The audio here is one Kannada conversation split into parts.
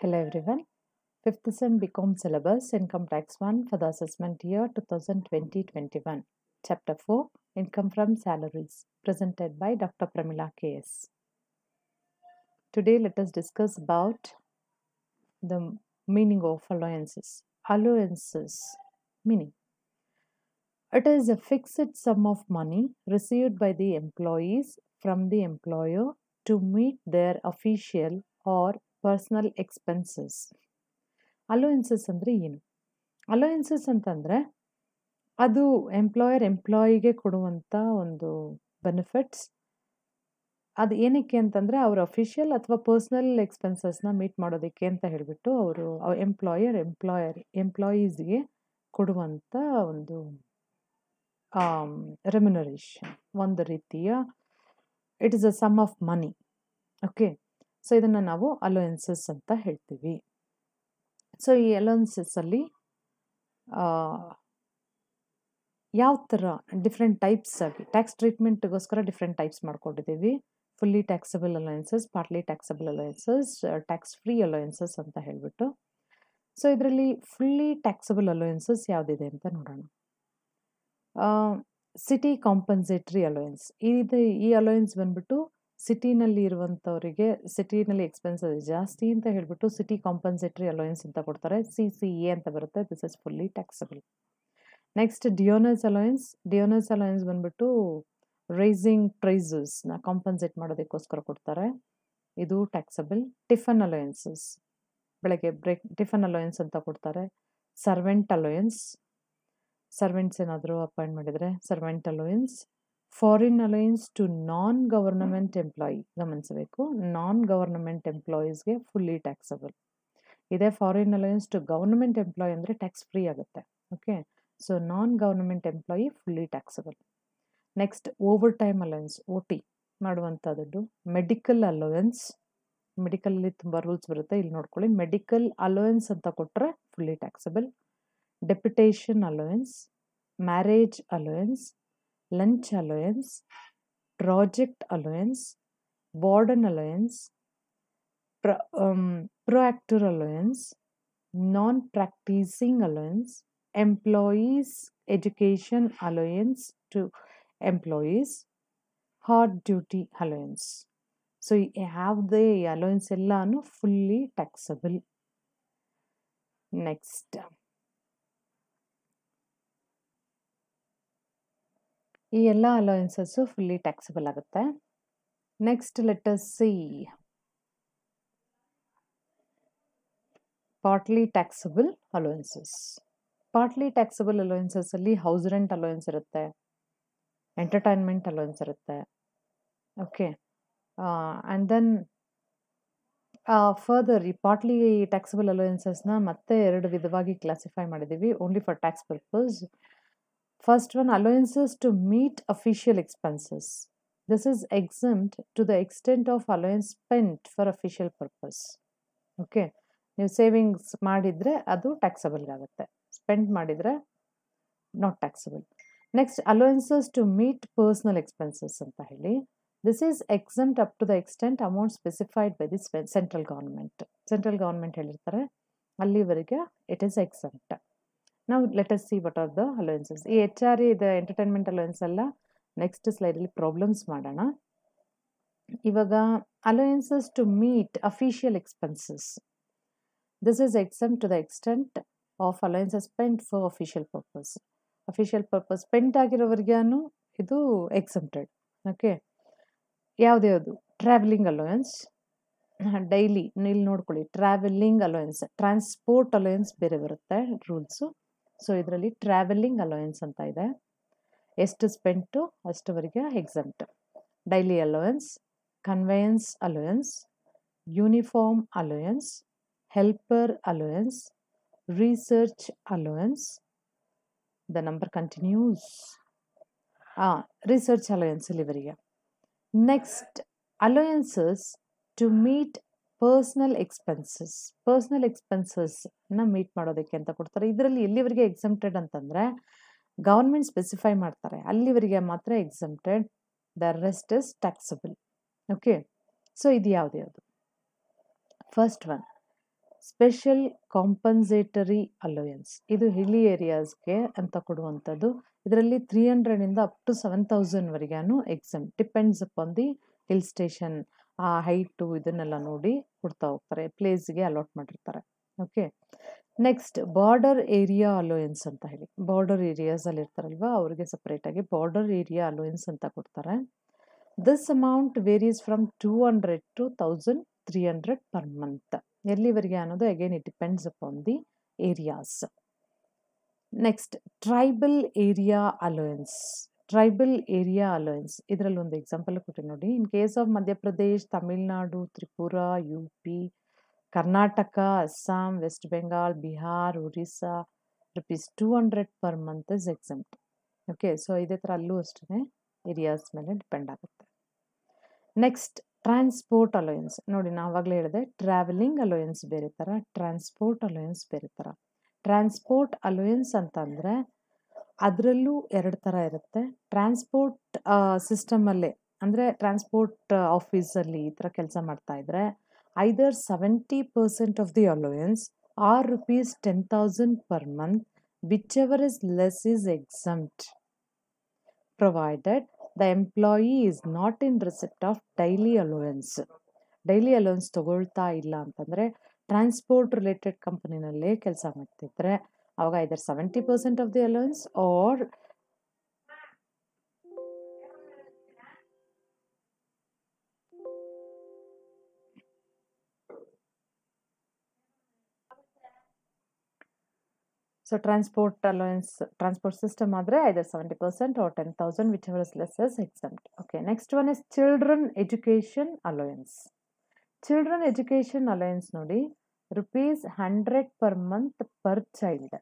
Hello everyone. Fifth sem BCom syllabus Income Tax 1 for the assessment year 2020-21. Chapter 4 Income from Salaries presented by Dr. Pramila KS. Today let us discuss about the meaning of allowances. Allowances meaning it is a fixed sum of money received by the employees from the employer to meet their official or personal expenses allowances ಅಂದರೆ ಏನು? ಅಲೋಯೆನ್ಸಸ್ ಅಂತಂದರೆ ಅದು ಎಂಪ್ಲಾಯರ್ ಎಂಪ್ಲಾಯಿಗೆ ಕೊಡುವಂಥ ಒಂದು ಬೆನಿಫಿಟ್ಸ್ ಅದು ಏನಕ್ಕೆ ಅಂತಂದರೆ ಅವರ ಅಫಿಷಿಯಲ್ ಅಥವಾ ಪರ್ಸ್ನಲ್ ಎಕ್ಸ್ಪೆನ್ಸಸ್ನ ಮೀಟ್ ಮಾಡೋದಕ್ಕೆ ಅಂತ ಹೇಳಿಬಿಟ್ಟು ಅವರು ಎಂಪ್ಲಾಯರ್ ಎಂಪ್ಲಾಯರ್ ಎಂಪ್ಲಾಯೀಸ್ಗೆ ಕೊಡುವಂಥ ಒಂದು ರೆಮ್ಯುನರೇಷನ್ ಒಂದು ರೀತಿಯ it is a sum of money okay so ಇದನ್ನು ನಾವು ಅಲೋಯನ್ಸಸ್ ಅಂತ ಹೇಳ್ತೀವಿ. ಸೊ ಈ ಅಲೋಯನ್ಸಸ್ಸಲ್ಲಿ ಯಾವ ಥರ ಡಿಫ್ರೆಂಟ್ ಟೈಪ್ಸ್ ಆಗಿ ಟ್ಯಾಕ್ಸ್ ಟ್ರೀಟ್ಮೆಂಟ್ಗೋಸ್ಕರ ಡಿಫ್ರೆಂಟ್ ಟೈಪ್ಸ್ ಮಾಡ್ಕೊಂಡಿದ್ದೀವಿ. Fully taxable allowances partly taxable allowances tax free allowances ಅಂತ ಹೇಳಿಬಿಟ್ಟು. ಸೊ ಇದರಲ್ಲಿ ಫುಲ್ಲಿ ಟ್ಯಾಕ್ಸಬಲ್ ಅಲೋಯನ್ಸಸ್ ಯಾವುದಿದೆ ಅಂತ ನೋಡೋಣ. ಸಿಟಿ ಕಾಂಪನ್ಸೇಟ್ರಿ ಅಲೋಯನ್ಸ್ ಇದು ಈ ಅಲೋಯನ್ಸ್ ಬಂದ್ಬಿಟ್ಟು ಸಿಟಿನಲ್ಲಿ ಇರುವಂಥವರಿಗೆ ಸಿಟಿನಲ್ಲಿ ಎಕ್ಸ್ಪೆನ್ಸಸ್ ಜಾಸ್ತಿ ಅಂತ ಹೇಳಿಬಿಟ್ಟು ಸಿಟಿ ಕಾಂಪನ್ಸೇಟ್ರಿ ಅಲೋಯನ್ಸ್ ಅಂತ ಕೊಡ್ತಾರೆ. ಸಿ ಸಿ ಎ ಅಂತ ಬರುತ್ತೆ. This is fully taxable next dearness allowance dearness allowance ಬಂದ್ಬಿಟ್ಟು ರೈಸಿಂಗ್ ಪ್ರೈಸಸ್ನ ಕಾಂಪನ್ಸೇಟ್ ಮಾಡೋದಕ್ಕೋಸ್ಕರ ಕೊಡ್ತಾರೆ. ಇದು ಟ್ಯಾಕ್ಸಬಲ್ ಟಿಫನ್ ಅಲೋಯನ್ಸಸ್ ಬೆಳಗ್ಗೆ ಬ್ರೇಕ್ ಟಿಫನ್ ಅಲೋಯನ್ಸ್ ಅಂತ ಕೊಡ್ತಾರೆ. ಸರ್ವೆಂಟ್ ಅಲೋಯನ್ಸ್ ಸರ್ವೆಂಟ್ಸ್ ಏನಾದರೂ ಅಪಾಯಿಂಟ್ ಮಾಡಿದರೆ servant allowance foreign allowance to non government employee ಗಮನಿಸಬೇಕು. ನಾನ್ ಗವರ್ನಮೆಂಟ್ ಎಂಪ್ಲಾಯೀಸ್ಗೆ ಫುಲ್ಲಿ ಟ್ಯಾಕ್ಸಬಲ್ ಇದೇ foreign allowance to government employee ಅಂದರೆ ಟ್ಯಾಕ್ಸ್ ಫ್ರೀ ಆಗುತ್ತೆ. Okay so non government employee fully taxable next overtime allowance O T ಮಾಡುವಂಥದ್ದು ಮೆಡಿಕಲ್ ಅಲೋಯನ್ಸ್ ಮೆಡಿಕಲಲ್ಲಿ ತುಂಬ ರೂಲ್ಸ್ ಬರುತ್ತೆ. ಇಲ್ಲಿ ನೋಡ್ಕೊಳ್ಳಿ. ಮೆಡಿಕಲ್ ಅಲೋಯನ್ಸ್ ಅಂತ ಕೊಟ್ಟರೆ fully taxable deputation allowance marriage allowance lunch allowance, project allowance, warden allowance, pro, um, proactor allowance, non-practicing allowance, employees education allowance to employees, hard duty allowance. So you have the allowance ಎಲ್ಲಾನು fully taxable. Next. ಈ ಎಲ್ಲ ಅಲೋಯನ್ಸಸ್ಸು ಫುಲ್ಲಿ ಟ್ಯಾಕ್ಸಿಬಲ್ ಆಗುತ್ತೆ. Next letter C partly taxable allowances partly taxable ಅಲೋಯನ್ಸಸ್ಸಲ್ಲಿ house rent allowance ಇರುತ್ತೆ. ಎಂಟರ್ಟೈನ್ಮೆಂಟ್ ಅಲೋಯನ್ಸ್ ಇರುತ್ತೆ. ಓಕೆ ಆ್ಯಂಡ್ ದೆನ್ ಫರ್ದರ್ ಈ ಪಾರ್ಟ್ಲಿ ಟ್ಯಾಕ್ಸಬಲ್ ಅಲೋಯನ್ಸಸ್ನ ಮತ್ತೆ ಎರಡು ವಿಧವಾಗಿ ಕ್ಲಾಸಿಫೈ ಮಾಡಿದ್ದೀವಿ only for tax purpose First one, allowances to meet official expenses. This is exempt to the extent of allowance spent for official purpose. Okay ನೀವು ಸೇವಿಂಗ್ಸ್ ಮಾಡಿದರೆ ಅದು ಟ್ಯಾಕ್ಸಬಲ್ ಆಗುತ್ತೆ. ಸ್ಪೆಂಡ್ ಮಾಡಿದರೆ not taxable next allowances to meet personal expenses ಅಂತ ಹೇಳಿ. This is exempt up to the extent amount specified by the central government central government ಹೇಳಿರ್ತಾರೆ ಅಲ್ಲಿವರೆಗೆ ಇಟ್ ಈಸ್ ಎಕ್ಸಮ್ಟ್ ನಾವು let us see what are the allowances ಈ ಎಚ್ ಆರ್ ಇದು ಎಂಟರ್ಟೈನ್ಮೆಂಟ್ ಅಲೋಯನ್ಸ್ ಎಲ್ಲ ನೆಕ್ಸ್ಟ್ ಸ್ಲೈಡಲ್ಲಿ ಪ್ರಾಬ್ಲಮ್ಸ್ ಮಾಡೋಣ. ಇವಾಗ allowances to meet official expenses this is exempt to the extent of allowances spent for official purpose official purpose spent ಆಗಿರೋವರೆಗೂ ಇದು ಎಕ್ಸಮ್ಟೆಡ್ ಓಕೆ ಯಾವ್ದ್ಯಾವುದು ಟ್ರಾವೆಲಿಂಗ್ ಅಲೋಯನ್ಸ್ ಡೈಲಿ ಇಲ್ಲಿ ನೋಡ್ಕೊಳ್ಳಿ. ಟ್ರಾವೆಲಿಂಗ್ ಅಲೋಯನ್ಸ್ ಟ್ರಾನ್ಸ್ಪೋರ್ಟ್ ಅಲೋಯನ್ಸ್ ಬೇರೆ ಬರುತ್ತೆ ರೂಲ್ಸು ಸೊ ಇದರಲ್ಲಿ ಟ್ರಾವೆಲಿಂಗ್ ಅಲೋಯನ್ಸ್ ಅಂತ ಇದೆ. ಎಷ್ಟು spent ಅಷ್ಟುವರೆಗೆ exempt daily allowance conveyance allowance uniform allowance helper allowance research allowance the number continues ಹಾಂ ರಿಸರ್ಚ್ ಅಲೋಯನ್ಸ್ ಇಲ್ಲಿವರೆಗೆ. Next allowances to meet personal expenses, personal ಎಕ್ಸ್ಪೆನ್ಸಸ್ನ meet ಮಾಡೋದಕ್ಕೆ ಅಂತ ಕೊಡ್ತಾರೆ. ಇದರಲ್ಲಿ ಎಲ್ಲಿವರೆಗೆ ಎಕ್ಸಮ್ಟೆಡ್ ಅಂತಂದರೆ ಗೌರ್ಮೆಂಟ್ ಸ್ಪೆಸಿಫೈ ಮಾಡ್ತಾರೆ. ಅಲ್ಲಿವರೆಗೆ ಮಾತ್ರ exempted, the rest is taxable. Okay? So, ಇದು ಯಾವುದು ಯಾವುದು? First one, special compensatory allowance. ಇದು ಹಿಲಿ ಏರಿಯಾಸ್ಗೆ ಅಂತ ಕೊಡುವಂಥದ್ದು. ಇದರಲ್ಲಿ ತ್ರೀ ಹಂಡ್ರೆಡಿಂದ up to seven ತೌಸಂಡ್ವರೆಗೂ exempt, depends upon the hill station ಆ ಹೈಟು ಇದನ್ನೆಲ್ಲ ನೋಡಿ ಕೊಡ್ತಾ ಹೋಗ್ತಾರೆ ಪ್ಲೇಸ್ಗೆ ಅಲಾಟ್ ಮಾಡಿರ್ತಾರೆ okay next border area allowance ಅಂತ ಹೇಳಿ. ಬಾರ್ಡರ್ ಏರಿಯಾಸಲ್ಲಿ ಇರ್ತಾರಲ್ವ, ಅವ್ರಿಗೆ ಸಪ್ರೇಟಾಗಿ ಬಾರ್ಡರ್ ಏರಿಯಾ ಅಲೋಯನ್ಸ್ ಅಂತ ಕೊಡ್ತಾರೆ. This amount varies from two hundred to thousand three hundred per month ಎಲ್ಲಿವರೆಗೆ ಅನ್ನೋದು again it depends upon the areas next tribal area allowance tribal area allowance ಇದರಲ್ಲಿ ಒಂದು ಎಕ್ಸಾಂಪಲ್ ಕೊಟ್ಟೆ ನೋಡಿ. In case of Madhya Pradesh Tamil Nadu Tripura U P Karnataka Assam West Bengal Bihar Orissa rupees two hundred per month is exempt okay so ಇದೇ ಥರ ಅಲ್ಲೂ ಅಷ್ಟೇ ಏರಿಯಾಸ್ ಮೇಲೆ ಡಿಪೆಂಡ್ ಆಗುತ್ತೆ. ನೆಕ್ಸ್ಟ್ ಟ್ರಾನ್ಸ್ಪೋರ್ಟ್ ಅಲೋಯನ್ಸ್ ನೋಡಿ ನಾನು ಆವಾಗಲೇ ಹೇಳಿದೆ ಟ್ರಾವೆಲಿಂಗ್ ಅಲೋಯನ್ಸ್ ಬೇರೆ ಥರ ಟ್ರಾನ್ಸ್ಪೋರ್ಟ್ ಅಲೋಯನ್ಸ್ ಬೇರೆ ಥರ ಟ್ರಾನ್ಸ್ಪೋರ್ಟ್ ಅಲೋಯನ್ಸ್ ಅಂತಂದರೆ ಅದರಲ್ಲೂ ಎರಡು ಥರ ಇರುತ್ತೆ. ಟ್ರಾನ್ಸ್ಪೋರ್ಟ್ ಸಿಸ್ಟಮಲ್ಲೇ ಅಂದರೆ ಟ್ರಾನ್ಸ್ಪೋರ್ಟ್ ಆಫೀಸಲ್ಲಿ ಈ ಥರ ಕೆಲಸ ಮಾಡ್ತಾ ಇದ್ರೆ either seventy percent of the allowance or rupees ten thousand per month whichever is less is exempt provided the employee is not in receipt of daily allowance daily allowance ತಗೊಳ್ತಾ ಇಲ್ಲ ಅಂತಂದರೆ ಟ್ರಾನ್ಸ್ಪೋರ್ಟ್ ರಿಲೇಟೆಡ್ ಕಂಪನಿನಲ್ಲೇ ಕೆಲಸ ಮಾಡ್ತಿದ್ರೆ ಅವಾಗ either seventy percent of the allowance or so transport allowance transport system ಆದರೆ either seventy percent or ten thousand whichever is less is exempt okay next one is children education allowance children education allowance ನೋಡಿ rupees hundred per month per child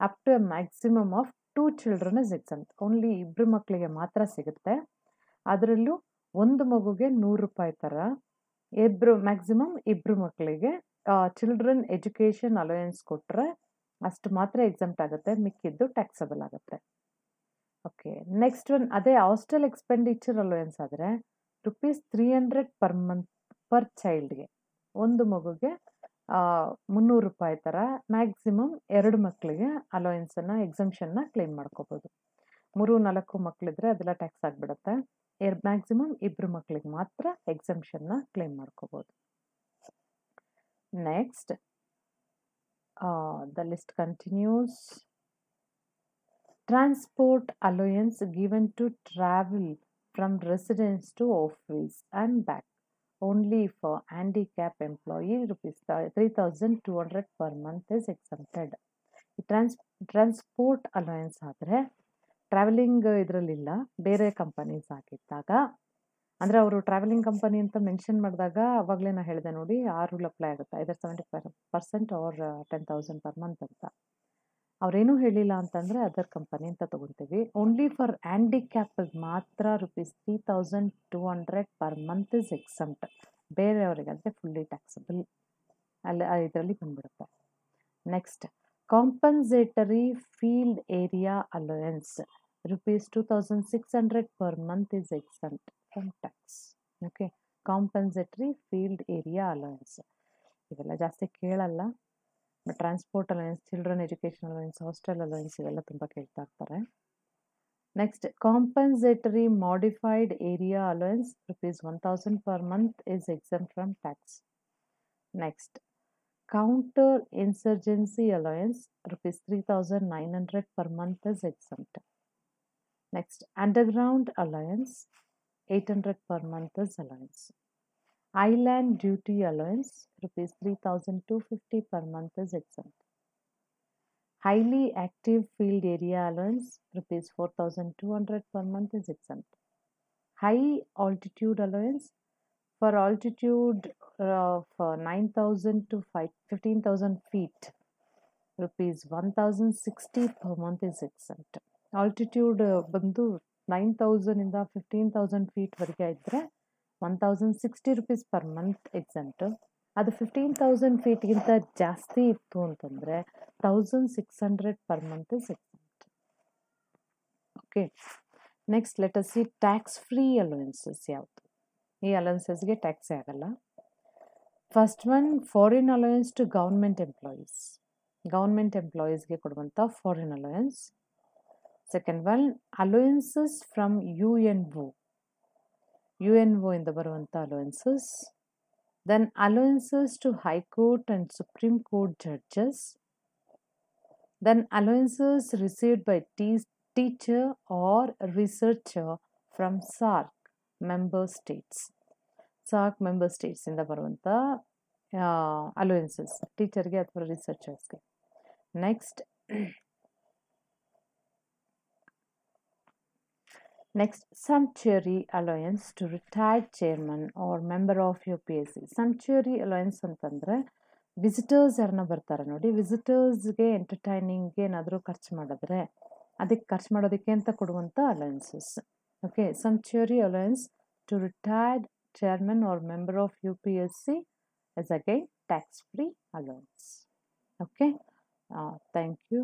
up to a maximum of two children is exempt only ಇಬ್ಬರು ಮಕ್ಕಳಿಗೆ ಮಾತ್ರ ಸಿಗುತ್ತೆ. ಅದರಲ್ಲೂ ಒಂದು ಮಗುಗೆ ನೂರು ರೂಪಾಯಿ ಥರ ಇಬ್ಬರು ಮ್ಯಾಕ್ಸಿಮಮ್ ಇಬ್ಬರು ಮಕ್ಕಳಿಗೆ ಚಿಲ್ಡ್ರನ್ ಎಜುಕೇಷನ್ ಅಲೋಯನ್ಸ್ ಕೊಟ್ಟರೆ ಅಷ್ಟು ಮಾತ್ರ ಎಕ್ಸಮ್ಟ್ ಆಗುತ್ತೆ. ಮಿಕ್ಕಿದ್ದು ಟ್ಯಾಕ್ಸಬಲ್ ಆಗುತ್ತೆ. ಓಕೆ ನೆಕ್ಸ್ಟ್ ಒನ್ ಅದೇ ಹಾಸ್ಟೆಲ್ ಎಕ್ಸ್ಪೆಂಡಿಚರ್ ಅಲೋಯನ್ಸ್ ಆದರೆ rupees three hundred per month per ಚೈಲ್ಡ್ಗೆ ಒಂದು ಮಗುಗೆ ಮುನ್ನೂರು ರೂಪಾಯಿ ಥರ ಮ್ಯಾಕ್ಸಿಮಮ್ ಎರಡು ಮಕ್ಕಳಿಗೆ ಅಲೋಯೆನ್ಸನ್ನು ಎಕ್ಸಮ್ಷನ್ನ ಕ್ಲೇಮ್ ಮಾಡ್ಕೋಬೋದು. ಮೂರು, ನಾಲ್ಕು ಮಕ್ಕಳಿದ್ರೆ ಅದೆಲ್ಲ ಟ್ಯಾಕ್ಸ್ ಆಗಿಬಿಡುತ್ತೆ. ಏರ್ ಮ್ಯಾಕ್ಸಿಮಮ್ ಇಬ್ಬರು ಮಕ್ಕಳಿಗೆ ಮಾತ್ರ ಎಕ್ಸಮ್ಷನ್ನ ಕ್ಲೇಮ್ ಮಾಡ್ಕೋಬೋದು. Next the list continues transport allowance given to travel from residence to office and back only for handicap employee, rupees 3200 per month is exempted. Trans transport allowance ಆದರೆ ಟ್ರಾವೆಲಿಂಗ್ ಇದರಲ್ಲಿಲ್ಲ ಬೇರೆ ಕಂಪನೀಸ್ ಆಗಿದ್ದಾಗ ಅಂದರೆ ಅವರು ಟ್ರಾವೆಲಿಂಗ್ ಕಂಪನಿ ಅಂತ ಮೆನ್ಷನ್ ಮಾಡಿದಾಗ ಅವಾಗಲೇ ನಾನು ಹೇಳಿದೆ ನೋಡಿ ಆ ರೂಲ್ ಅಪ್ಲೈ ಆಗುತ್ತೆ either seventy five percent or ten thousand per month ಅಂತ ಅವ್ರೇನೂ ಹೇಳಿಲ್ಲ ಅಂತಂದರೆ ಅದರ್ ಕಂಪನಿ ಅಂತ ತೊಗೊತೀವಿ. ಓನ್ಲಿ ಫಾರ್ ಹ್ಯಾಂಡಿಕ್ಯಾಪಿಗೆ ಮಾತ್ರ rupees three thousand two hundred per month is exempt ಬೇರೆಯವರಿಗೆ ಅಂದರೆ ಫುಲ್ಲಿ ಟ್ಯಾಕ್ಸಬಲ್ ಅಲ್ಲಿ ಇದರಲ್ಲಿ ಬಂದ್ಬಿಡುತ್ತೆ. Next compensatory field area allowance rupees two thousand six hundred per month is exempt from tax okay compensatory field area allowance ಇವೆಲ್ಲ ಜಾಸ್ತಿ ಕೇಳಲ್ಲ. Transport allowance children education allowance hostel allowance ಇವೆಲ್ಲ ತುಂಬ ಕೇಳ್ತಾ ಇರ್ತಾರೆ next compensatory modified area allowance rupees one thousand per month is exempt from tax next counter insurgency allowance rupees three thousand nine hundred per month is exempt next underground allowance 800 per month is allowance. Island duty allowance rupees 3250 per month is exempt. Highly active field area allowance rupees 4200 per month is exempt. High altitude allowance for altitude of uh, 9000 to 5, 15000 feet rupees 1060 per month is exempt. Altitude uh, ಬಂದು ನೈನ್ ತೌಸಂಡಿಂದ ಫಿಫ್ಟೀನ್ ತೌಸಂಡ್ ಫೀಟ್ವರೆಗೆ ಇದ್ದರೆ one thousand sixty rupees per month exempt ಅದು ಫಿಫ್ಟೀನ್ ತೌಸಂಡ್ ಫೀಟ್ಗಿಂತ ಜಾಸ್ತಿ ಇತ್ತು ಅಂತಂದರೆ thousand six hundred per month exempt okay next let's see tax free allowances ಯಾವುದು? ಈ ಅಲೋಯನ್ಸಸ್ಗೆ ಟ್ಯಾಕ್ಸೇ ಆಗಲ್ಲ. First one foreign allowance to government employees government ಎಂಪ್ಲಾಯೀಸ್ಗೆ ಕೊಡುವಂಥ foreign allowance second one allowances from U N O U N O ಇಂದ ಬರುವಂಥ allowances then allowances to high court and supreme court judges then allowances received by tea teacher or researcher from SAARC member states SAARC member ಸ್ಟೇಟ್ಸಿಂದ ಬರುವಂಥ ಅಲೋಯನ್ಸಸ್ ಟೀಚರ್ಗೆ ಅಥವಾ ರಿಸರ್ಚರ್ಸ್ಗೆ next next sumptuary allowance to retired chairman or member of U P S C sumptuary allowance ಅಂತಂದರೆ ವಿಸಿಟರ್ಸ್ ಯಾರನ್ನ ಬರ್ತಾರೆ ನೋಡಿ. ವಿಸಿಟರ್ಸ್ಗೆ ಎಂಟರ್ಟೈನಿಂಗ್ಗೆ ಏನಾದರೂ ಖರ್ಚು ಮಾಡಿದ್ರೆ ಅದಕ್ಕೆ ಖರ್ಚು ಮಾಡೋದಕ್ಕೆ ಅಂತ ಕೊಡುವಂಥ allowances okay sumptuary allowance to retired chairman or member of U P S C is again tax free Okay, okay thank you.